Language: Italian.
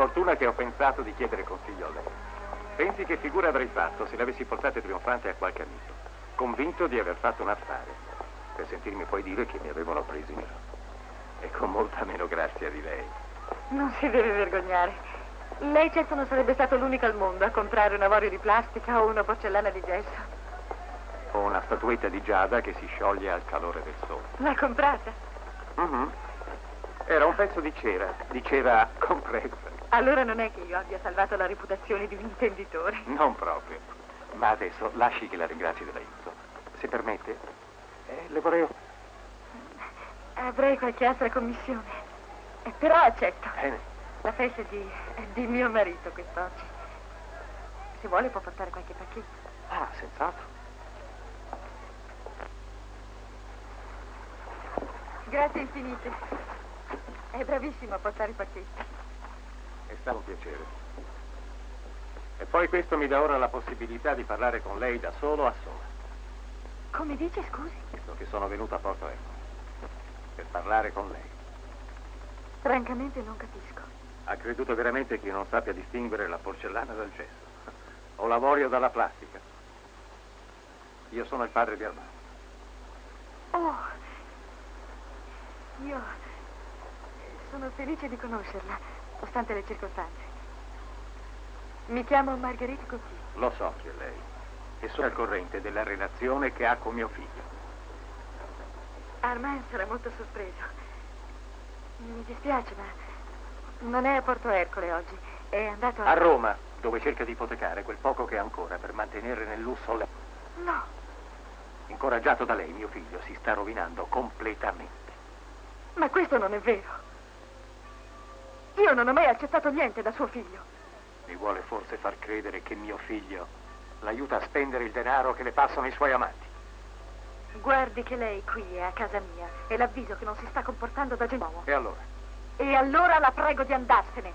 Fortuna che ho pensato di chiedere consiglio a lei. Pensi che figura avrei fatto se l'avessi portata trionfante a qualche amico, convinto di aver fatto un affare, per sentirmi poi dire che mi avevano preso in giro. E con molta meno grazia di lei. Non si deve vergognare. Lei certo non sarebbe stato l'unico al mondo a comprare un avorio di plastica o una porcellana di gesso. O una statuetta di Giada che si scioglie al calore del sole. L'ha comprata? Mhm. Era un pezzo di cera, di cera compressa. Allora non è che io abbia salvato la reputazione di un intenditore. Non proprio. Ma adesso lasci che la ringrazi dell'aiuto. Se permette, eh, le vorrei... Avrei qualche altra commissione. Eh, però accetto. Bene. La festa di, di mio marito quest'oggi. Se vuole può portare qualche pacchetto. Ah, senz'altro. Grazie infinite. È bravissimo a portare i pacchetti. È stato un piacere. E poi questo mi dà ora la possibilità di parlare con lei da solo a sola. Come dice, scusi? Visto che sono venuto a Porto Eco. Per parlare con lei. Francamente non capisco. Ha creduto veramente che io non sappia distinguere la porcellana dal gesso. O l'avorio dalla plastica. Io sono il padre di Armando. Oh, io sono felice di conoscerla, ostante le circostanze. Mi chiamo Margherita Cotti. Lo so chi è lei. E sono al corrente della relazione che ha con mio figlio. Armand sarà molto sorpreso. Mi dispiace, ma non è a Porto Ercole oggi. È andato A Roma, dove cerca di ipotecare quel poco che ha ancora per mantenere nel lusso le... No, Incoraggiato da lei, mio figlio si sta rovinando completamente. ma questo non è vero. Io non ho mai accettato niente da suo figlio. Mi vuole forse far credere che mio figlio l'aiuta a spendere il denaro che le passano i suoi amanti. Guardi che lei qui è a casa mia e l'avviso che non si sta comportando da gentile. E allora? E allora la prego di andarsene.